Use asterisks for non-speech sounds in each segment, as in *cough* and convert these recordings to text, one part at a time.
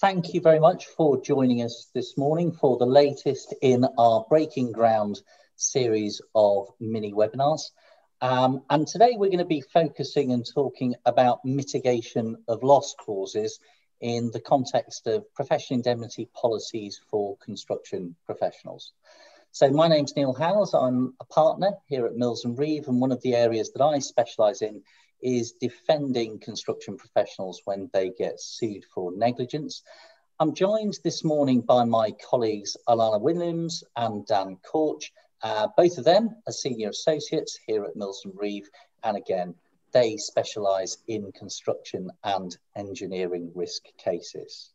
thank you very much for joining us this morning for the latest in our Breaking Ground series of mini webinars. Um, and today we're going to be focusing and talking about mitigation of loss clauses in the context of professional indemnity policies for construction professionals. So my name's Neil Howes, I'm a partner here at Mills and Reeve and one of the areas that I specialise in is defending construction professionals when they get sued for negligence. I'm joined this morning by my colleagues Alannah Williams and Dan Korcz. Uh, both of them are senior associates here at Mills and Reeve, and again, they specialise in construction and engineering risk cases.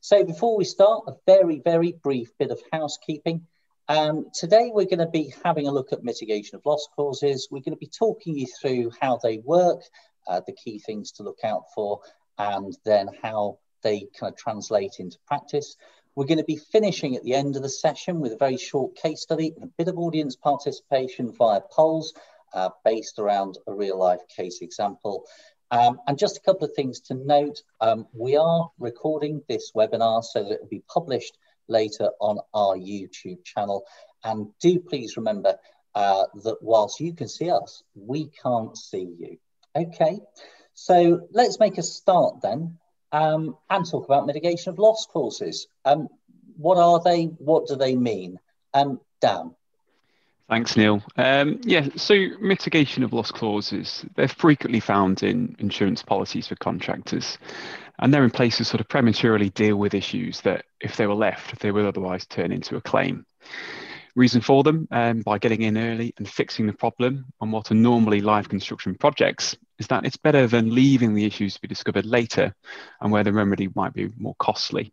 So before we start, a very, very brief bit of housekeeping. Um, today, we're going to be having a look at mitigation of loss clauses. We're going to be talking you through how they work, uh, the key things to look out for, and then how they kind of translate into practice. We're going to be finishing at the end of the session with a very short case study and a bit of audience participation via polls uh, based around a real life case example. Um, and just a couple of things to note, um, we are recording this webinar so that it will be published later on our YouTube channel. And do please remember uh, that whilst you can see us, we can't see you. Okay, so let's make a start then um, and talk about mitigation of loss clauses. Um, what are they? What do they mean? Um, Dan. Thanks, Neil. Um, yeah, so mitigation of loss clauses, they're frequently found in insurance policies for contractors. And they're in place to sort of prematurely deal with issues that, if they were left, they would otherwise turn into a claim. Reason for them, um, by getting in early and fixing the problem on what are normally live construction projects, is that it's better than leaving the issues to be discovered later and where the remedy might be more costly.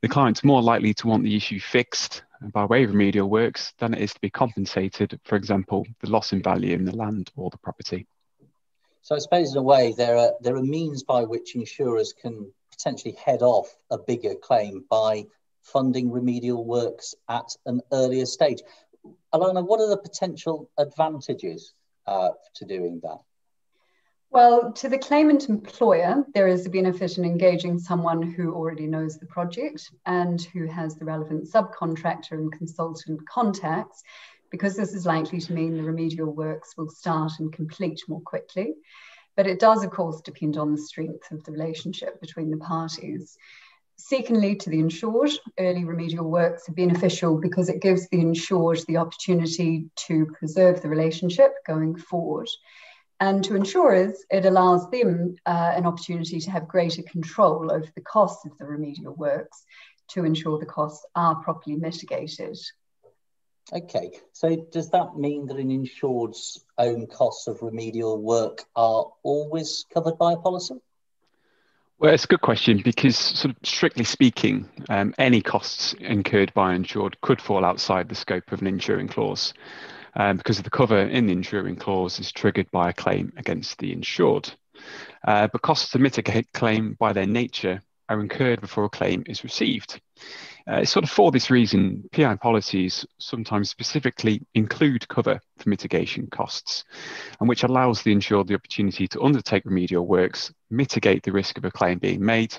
The client's more likely to want the issue fixed by way of remedial works than it is to be compensated, for example, the loss in value in the land or the property. So I suppose in a way there are there are means by which insurers can potentially head off a bigger claim by funding remedial works at an earlier stage. Alannah, what are the potential advantages uh, to doing that? Well, to the claimant employer, there is a benefit in engaging someone who already knows the project and who has the relevant subcontractor and consultant contacts, because this is likely to mean the remedial works will start and complete more quickly. But it does, of course, depend on the strength of the relationship between the parties. Secondly, to the insured, early remedial works are beneficial because it gives the insured the opportunity to preserve the relationship going forward. And to insurers, it allows them uh, an opportunity to have greater control over the costs of the remedial works to ensure the costs are properly mitigated. Okay, so does that mean that an insured's own costs of remedial work are always covered by a policy? Well, it's a good question because, sort of strictly speaking, um, any costs incurred by an insured could fall outside the scope of an insuring clause um, because the cover in the insuring clause is triggered by a claim against the insured. Uh, but costs to mitigate claim by their nature are incurred before a claim is received. Uh, sort of for this reason, PI policies sometimes specifically include cover for mitigation costs, and which allows the insured the opportunity to undertake remedial works, mitigate the risk of a claim being made,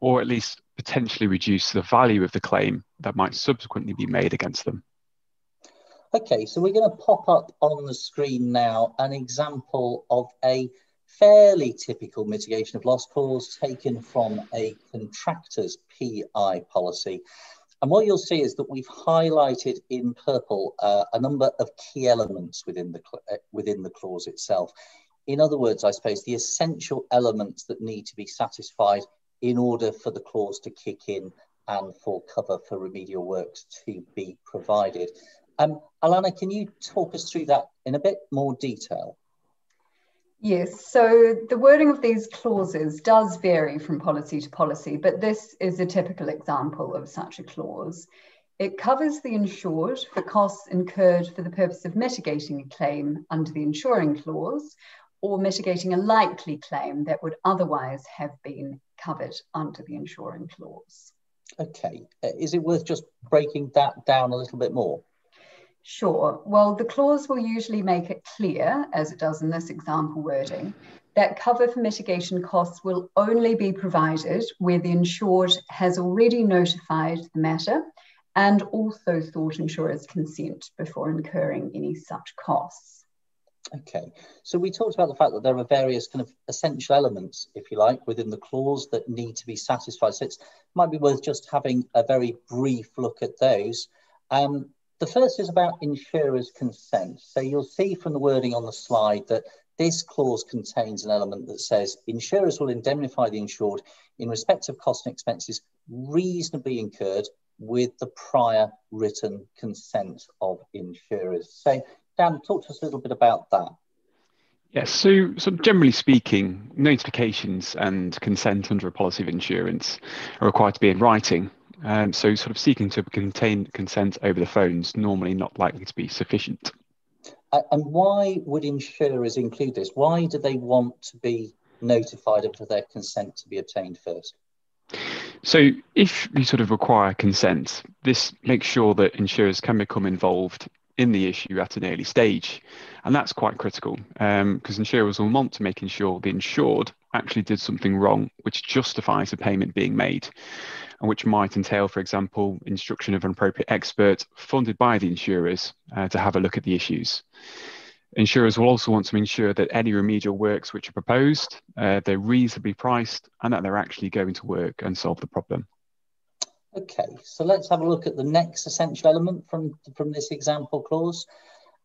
or at least potentially reduce the value of the claim that might subsequently be made against them. Okay, so we're going to pop up on the screen now an example of a fairly typical mitigation of loss clause taken from a contractor's PI policy. And what you'll see is that we've highlighted in purple uh, a number of key elements within the, uh, within the clause itself. In other words, I suppose the essential elements that need to be satisfied in order for the clause to kick in and for cover for remedial works to be provided. Um, Alannah, can you talk us through that in a bit more detail? Yes, so the wording of these clauses does vary from policy to policy, but this is a typical example of such a clause. It covers the insured for costs incurred for the purpose of mitigating a claim under the insuring clause or mitigating a likely claim that would otherwise have been covered under the insuring clause. Okay, uh, is it worth just breaking that down a little bit more? Sure. Well, the clause will usually make it clear, as it does in this example wording, that cover for mitigation costs will only be provided where the insured has already notified the matter and also sought insurer's consent before incurring any such costs. Okay, so we talked about the fact that there are various kind of essential elements, if you like, within the clause that need to be satisfied. So it might be worth just having a very brief look at those. Um, the first is about insurer's consent. So you'll see from the wording on the slide that this clause contains an element that says insurers will indemnify the insured in respect of costs and expenses reasonably incurred with the prior written consent of insurers. So, Dan, talk to us a little bit about that. Yes, so, so generally speaking, notifications and consent under a policy of insurance are required to be in writing. Um, so, sort of seeking to contain consent over the phone is normally not likely to be sufficient. Uh, and why would insurers include this? Why do they want to be notified of their consent to be obtained first? So, if you sort of require consent, this makes sure that insurers can become involved in the issue at an early stage. And that's quite critical because um, insurers will want to making sure the insured actually did something wrong, which justifies a payment being made, and which might entail, for example, instruction of an appropriate expert funded by the insurers uh, to have a look at the issues. Insurers will also want to ensure that any remedial works which are proposed, uh, they're reasonably priced and that they're actually going to work and solve the problem. Okay, so let's have a look at the next essential element from, from this example clause.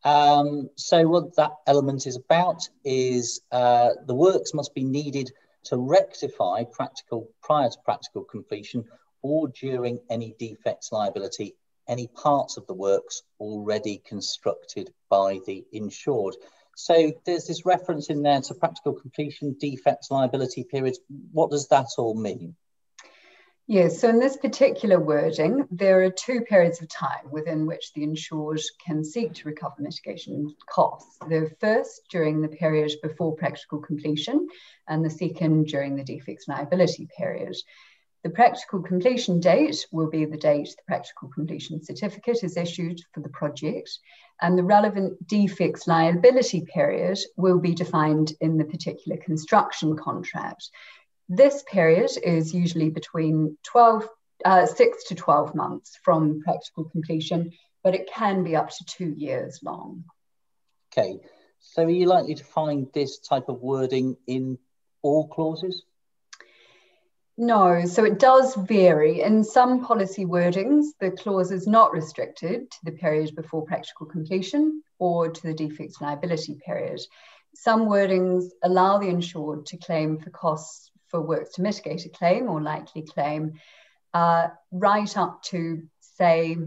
Um, so what that element is about is uh, the works must be needed to rectify practical prior to practical completion or during any defects liability any parts of the works already constructed by the insured. So there's this reference in there to practical completion, defects, liability periods. What does that all mean? Yes, so in this particular wording, there are two periods of time within which the insured can seek to recover mitigation costs. The first during the period before practical completion, and the second during the defects liability period. The practical completion date will be the date the practical completion certificate is issued for the project, and the relevant defects liability period will be defined in the particular construction contract. This period is usually between 12, uh, 6 to 12 months from practical completion, but it can be up to two years long. Okay, so are you likely to find this type of wording in all clauses? No, so it does vary. In some policy wordings, the clause is not restricted to the period before practical completion or to the defects liability period. Some wordings allow the insured to claim for costs for works to mitigate a claim or likely claim uh, right up to, say,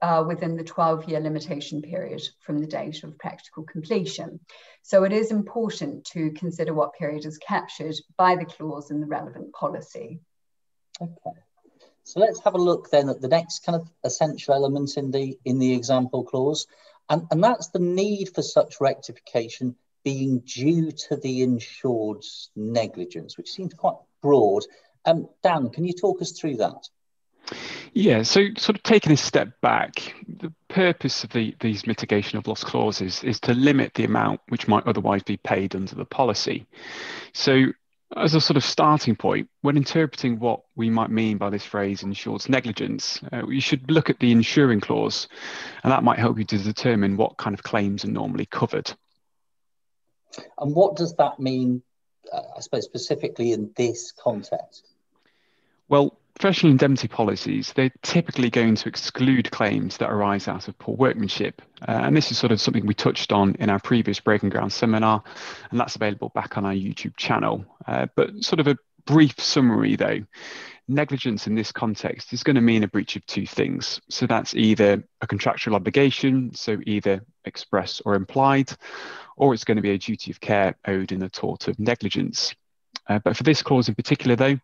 uh, within the 12 year limitation period from the date of practical completion. So it is important to consider what period is captured by the clause in the relevant policy. Okay. So let's have a look then at the next kind of essential element in the in the example clause. And, and that's the need for such rectification being due to the insured's negligence, which seems quite broad. Um, Dan, can you talk us through that? Yeah, so sort of taking a step back, the purpose of the, these mitigation of loss clauses is to limit the amount which might otherwise be paid under the policy. So as a sort of starting point, when interpreting what we might mean by this phrase insured's negligence, uh, you should look at the insuring clause, and that might help you to determine what kind of claims are normally covered. And what does that mean, uh, I suppose, specifically in this context? Well, professional indemnity policies, they're typically going to exclude claims that arise out of poor workmanship. Uh, and this is sort of something we touched on in our previous Breaking Ground seminar, and that's available back on our YouTube channel. Uh, but sort of a brief summary though, negligence in this context is going to mean a breach of two things. So that's either a contractual obligation, so either express or implied, or it's going to be a duty of care owed in the tort of negligence. Uh, but for this clause in particular, though,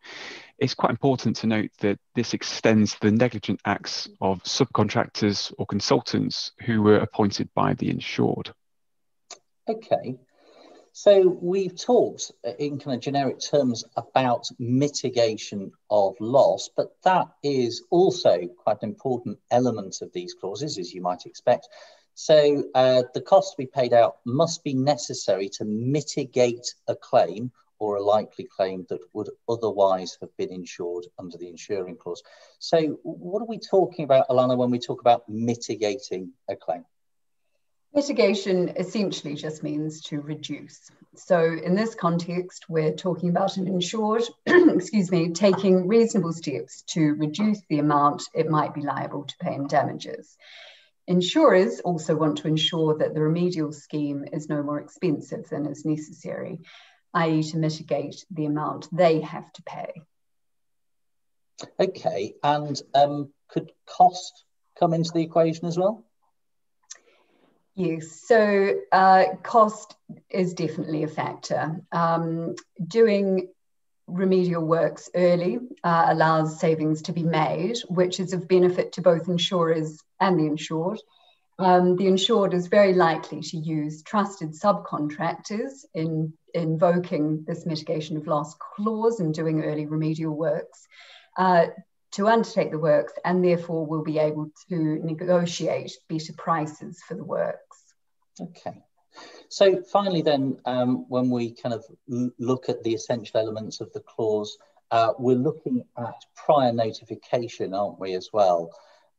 it's quite important to note that this extends the negligent acts of subcontractors or consultants who were appointed by the insured. Okay. So we've talked in kind of generic terms about mitigation of loss, but that is also quite an important element of these clauses, as you might expect. So uh, the cost to be paid out must be necessary to mitigate a claim or a likely claim that would otherwise have been insured under the insuring clause. So what are we talking about, Alannah, when we talk about mitigating a claim? Mitigation essentially just means to reduce. So in this context, we're talking about an insured, *clears throat* excuse me, taking reasonable steps to reduce the amount it might be liable to pay in damages. Insurers also want to ensure that the remedial scheme is no more expensive than is necessary, i.e. to mitigate the amount they have to pay. Okay, and um, could cost come into the equation as well? Yes, so uh, cost is definitely a factor. Um, doing remedial works early uh, allows savings to be made, which is of benefit to both insurers and the insured. Um, the insured is very likely to use trusted subcontractors in invoking this mitigation of loss clause and doing early remedial works. Uh, to undertake the works and therefore will be able to negotiate better prices for the works. Okay. So finally then, um, when we kind of look at the essential elements of the clause, uh, we're looking at prior notification, aren't we, as well?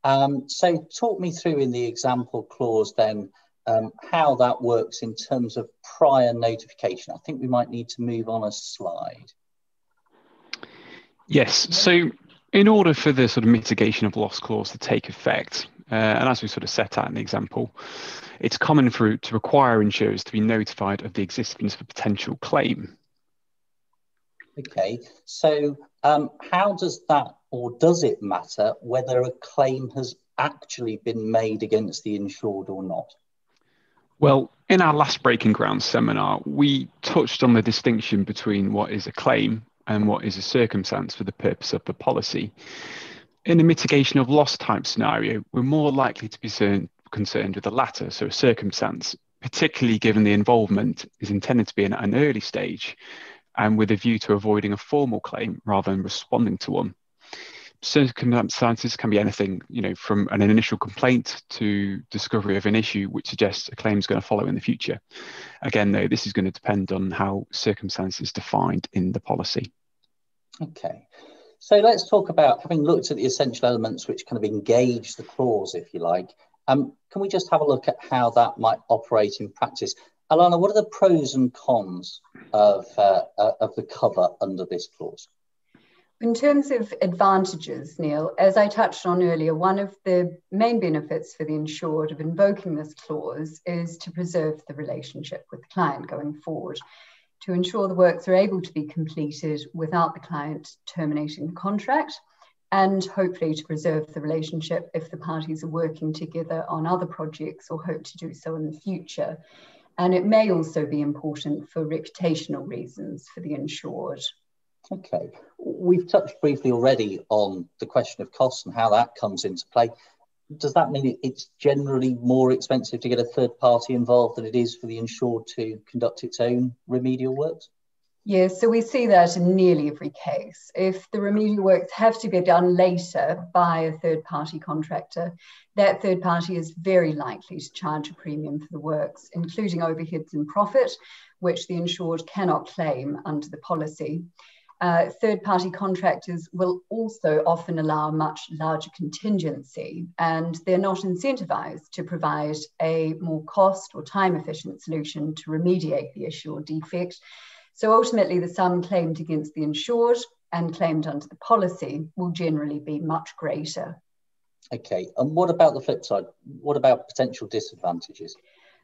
Um, so talk me through in the example clause then um, how that works in terms of prior notification. I think we might need to move on a slide. Yes, so in order for the sort of mitigation of loss clause to take effect, uh, and as we sort of set out in the example, it's common for to require insurers to be notified of the existence of a potential claim. Okay, so um, how does that, or does it matter whether a claim has actually been made against the insured or not? Well, in our last Breaking Ground seminar, we touched on the distinction between what is a claim and what is a circumstance for the purpose of the policy. In a mitigation of loss type scenario, we're more likely to be concerned with the latter, so a circumstance, particularly given the involvement is intended to be in an early stage and with a view to avoiding a formal claim rather than responding to one. Circumstances can be anything, you know, from an initial complaint to discovery of an issue which suggests a claim is going to follow in the future. Again, though, this is going to depend on how circumstances defined in the policy. Okay. So let's talk about having looked at the essential elements which kind of engage the clause, if you like. Um, can we just have a look at how that might operate in practice? Alannah, what are the pros and cons of, uh, uh, of the cover under this clause? In terms of advantages, Neil, as I touched on earlier, one of the main benefits for the insured of invoking this clause is to preserve the relationship with the client going forward to ensure the works are able to be completed without the client terminating the contract and hopefully to preserve the relationship if the parties are working together on other projects or hope to do so in the future. And it may also be important for reputational reasons for the insured. Okay, we've touched briefly already on the question of costs and how that comes into play does that mean it's generally more expensive to get a third party involved than it is for the insured to conduct its own remedial works? Yes, so we see that in nearly every case. If the remedial works have to be done later by a third party contractor, that third party is very likely to charge a premium for the works, including overheads and profit, which the insured cannot claim under the policy. Uh, third party contractors will also often allow much larger contingency and they're not incentivized to provide a more cost or time efficient solution to remediate the issue or defect. So ultimately, the sum claimed against the insured and claimed under the policy will generally be much greater. Okay, and what about the flip side? What about potential disadvantages?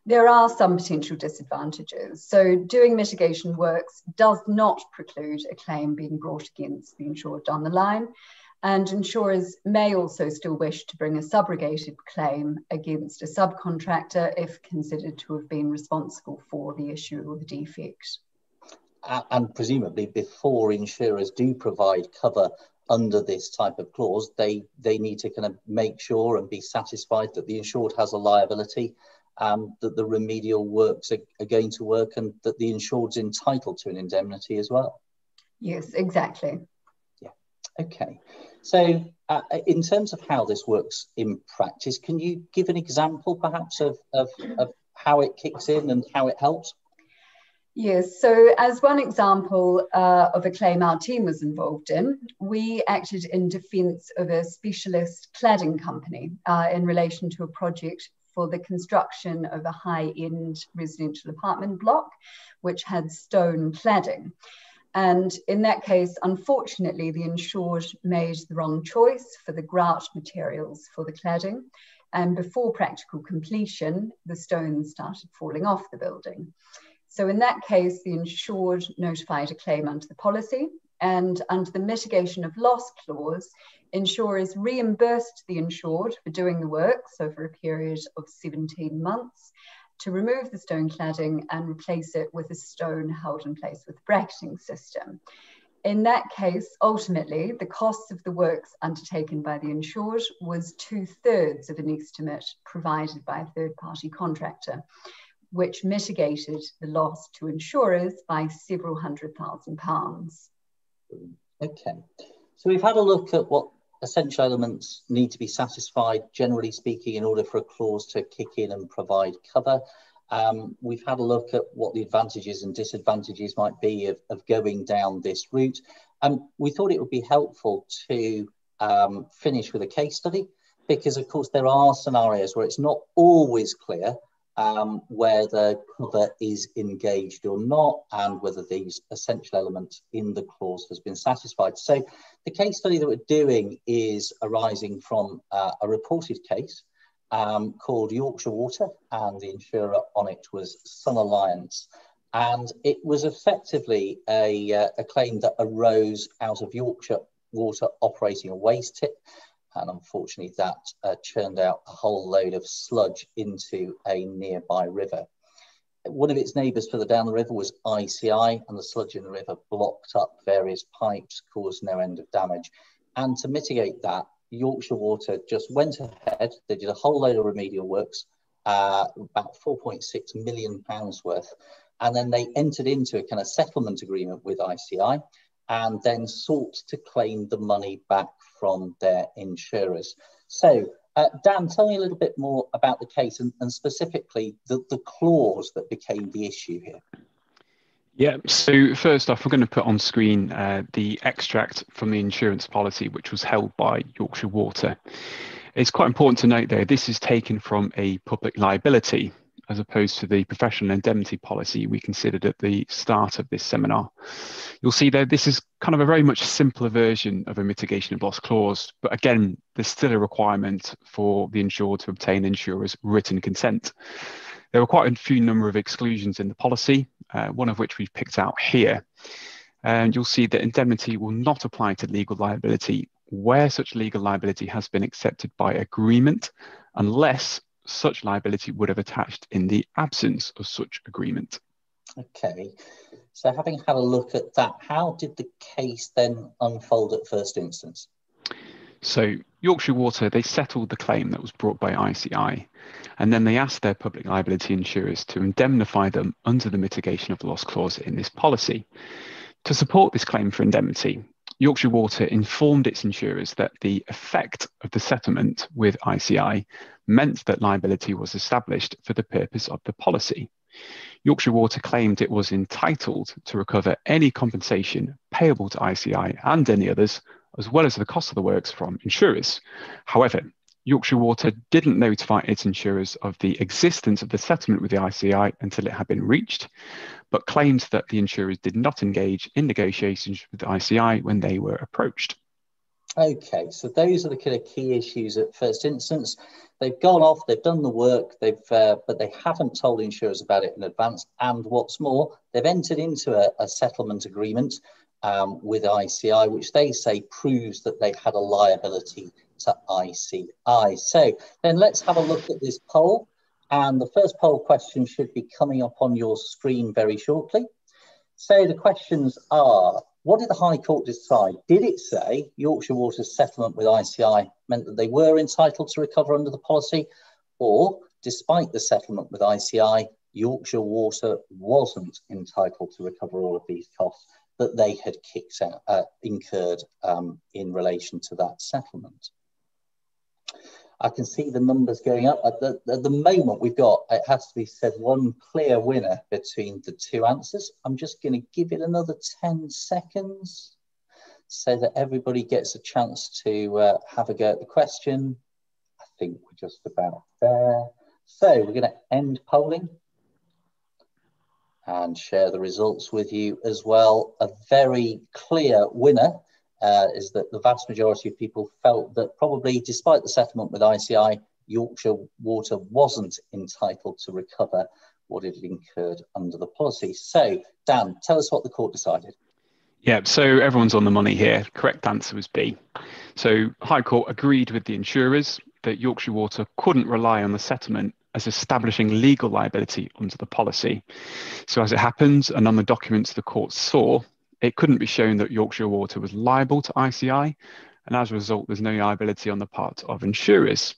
There are some potential disadvantages. So, doing mitigation works does not preclude a claim being brought against the insured down the line. And insurers may also still wish to bring a subrogated claim against a subcontractor if considered to have been responsible for the issue or the defect. And presumably, before insurers do provide cover under this type of clause, they, they need to kind of make sure and be satisfied that the insured has a liability um, that the remedial works are, are, going to work and that the insured's entitled to an indemnity as well. Yes, exactly. Yeah. Okay, so uh, in terms of how this works in practice, can you give an example perhaps of, of, of how it kicks in and how it helps? Yes, so as one example uh, of a claim our team was involved in, we acted in defence of a specialist cladding company uh, in relation to a project for the construction of a high end residential apartment block, which had stone cladding. And in that case, unfortunately, the insured made the wrong choice for the grout materials for the cladding. And before practical completion, the stones started falling off the building. So in that case, the insured notified a claim under the policy and under the mitigation of loss clause, insurers reimbursed the insured for doing the works over a period of 17 months to remove the stone cladding and replace it with a stone held in place with a bracketing system. In that case, ultimately, the costs of the works undertaken by the insured was two thirds of an estimate provided by a third party contractor, which mitigated the loss to insurers by several hundred thousand pounds. Okay, so we've had a look at what essential elements need to be satisfied, generally speaking, in order for a clause to kick in and provide cover. Um, we've had a look at what the advantages and disadvantages might be of, of going down this route. Um, we thought it would be helpful to um, finish with a case study because, of course, there are scenarios where it's not always clear um, where the cover is engaged or not, and whether these essential elements in the clause has been satisfied. So the case study that we're doing is arising from uh, a reported case um, called Yorkshire Water, and the insurer on it was Sun Alliance. And it was effectively a, uh, a claim that arose out of Yorkshire Water operating a waste tip and unfortunately that uh, churned out a whole load of sludge into a nearby river. One of its neighbours further down the river was ICI, and the sludge in the river blocked up various pipes, caused no end of damage. And to mitigate that, Yorkshire Water just went ahead. They did a whole load of remedial works, uh, about 4.6 million pounds worth, and then they entered into a kind of settlement agreement with ICI and then sought to claim the money back from their insurers. So, uh, Dan, tell me a little bit more about the case and, and specifically the, the clause that became the issue here. Yeah, so first off, we're going to put on screen uh, the extract from the insurance policy, which was held by Yorkshire Water. It's quite important to note, though, this is taken from a public liability as opposed to the professional indemnity policy we considered at the start of this seminar. You'll see that this is kind of a very much simpler version of a mitigation of loss clause, but again, there's still a requirement for the insured to obtain insurer's written consent. There were quite a few number of exclusions in the policy, uh, one of which we've picked out here. And you'll see that indemnity will not apply to legal liability where such legal liability has been accepted by agreement unless such liability would have attached in the absence of such agreement. Okay, so having had a look at that, how did the case then unfold at first instance? So Yorkshire Water, they settled the claim that was brought by ICI, and then they asked their public liability insurers to indemnify them under the mitigation of loss clause in this policy. To support this claim for indemnity, Yorkshire Water informed its insurers that the effect of the settlement with ICI meant that liability was established for the purpose of the policy. Yorkshire Water claimed it was entitled to recover any compensation payable to ICI and any others, as well as the cost of the works from insurers. However, Yorkshire Water didn't notify its insurers of the existence of the settlement with the ICI until it had been reached, but claimed that the insurers did not engage in negotiations with the ICI when they were approached. Okay, so those are the kind of key issues at first instance. They've gone off, they've done the work, they've uh, but they haven't told insurers about it in advance. And what's more, they've entered into a, a settlement agreement um, with ICI, which they say proves that they had a liability to ICI. So then let's have a look at this poll. And the first poll question should be coming up on your screen very shortly. So the questions are what did the High Court decide? Did it say Yorkshire Water's settlement with ICI meant that they were entitled to recover under the policy? Or, despite the settlement with ICI, Yorkshire Water wasn't entitled to recover all of these costs? that they had kicked out, uh, incurred um, in relation to that settlement. I can see the numbers going up. At the, at the moment, we've got, it has to be said, one clear winner between the two answers. I'm just going to give it another 10 seconds so that everybody gets a chance to uh, have a go at the question. I think we're just about there. So we're going to end polling and share the results with you as well. A very clear winner uh, is that the vast majority of people felt that probably despite the settlement with ICI, Yorkshire Water wasn't entitled to recover what it had incurred under the policy. So, Dan, tell us what the court decided. Yeah, so everyone's on the money here. Correct answer was B. So, High Court agreed with the insurers that Yorkshire Water couldn't rely on the settlement as establishing legal liability under the policy. So, as it happens, and on the documents the court saw, it couldn't be shown that Yorkshire Water was liable to ICI, and as a result, there's no liability on the part of insurers.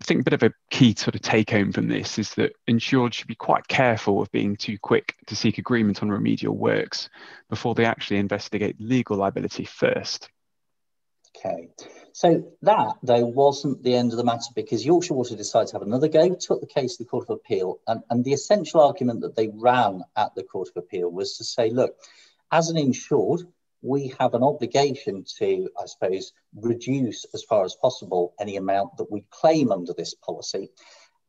I think a bit of a key sort of take home from this is that insured should be quite careful of being too quick to seek agreement on remedial works before they actually investigate legal liability first. Okay, so that though wasn't the end of the matter because Yorkshire Water decided to have another go, took the case to the Court of Appeal, and, and the essential argument that they ran at the Court of Appeal was to say, look, as an insured, we have an obligation to, I suppose, reduce as far as possible any amount that we claim under this policy.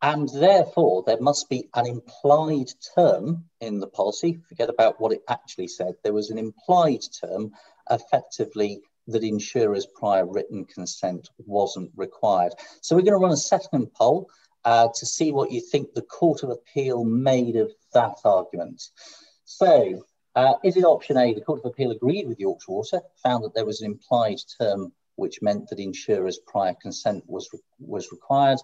And therefore, there must be an implied term in the policy. Forget about what it actually said. There was an implied term, effectively, that insurers' prior written consent wasn't required. So we're going to run a second poll uh, to see what you think the Court of Appeal made of that argument. So uh, is it option A? The Court of Appeal agreed with Yorkshire Water, found that there was an implied term which meant that insurers' prior consent was, re was required,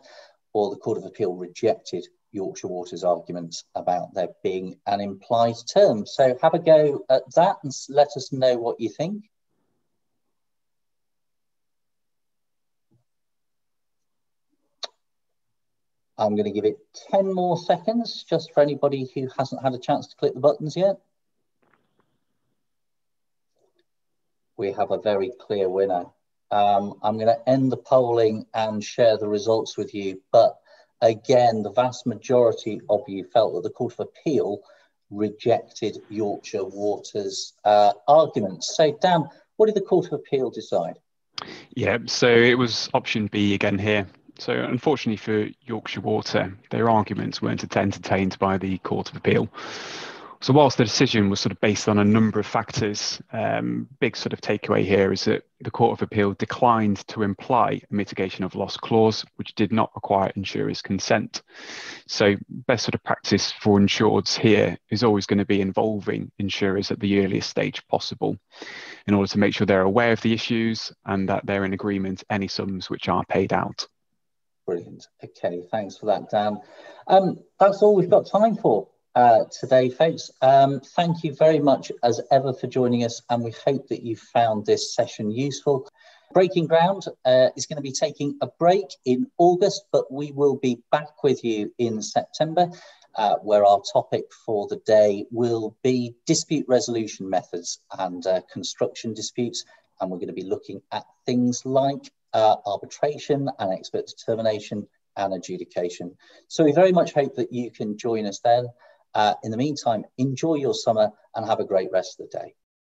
or the Court of Appeal rejected Yorkshire Water's arguments about there being an implied term. So have a go at that and let us know what you think. I'm going to give it 10 more seconds just for anybody who hasn't had a chance to click the buttons yet. We have a very clear winner. Um, I'm going to end the polling and share the results with you. But again, the vast majority of you felt that the Court of Appeal rejected Yorkshire Water's uh, arguments. So, Dan, what did the Court of Appeal decide? Yeah, so it was option B again here. So, unfortunately for Yorkshire Water, their arguments weren't entertained by the Court of Appeal. So whilst the decision was sort of based on a number of factors, um, big sort of takeaway here is that the Court of Appeal declined to imply a mitigation of loss clause, which did not require insurers' consent. So best sort of practice for insureds here is always going to be involving insurers at the earliest stage possible in order to make sure they're aware of the issues and that they're in agreement any sums which are paid out. Brilliant. Okay, thanks for that, Dan. Um, that's all we've got time for uh, today, folks. Um, thank you very much as ever for joining us, and we hope that you found this session useful. Breaking Ground uh, is going to be taking a break in August, but we will be back with you in September, uh, where our topic for the day will be dispute resolution methods and uh, construction disputes. And we're going to be looking at things like uh, arbitration and expert determination and adjudication. So we very much hope that you can join us then. Uh, in the meantime, enjoy your summer and have a great rest of the day.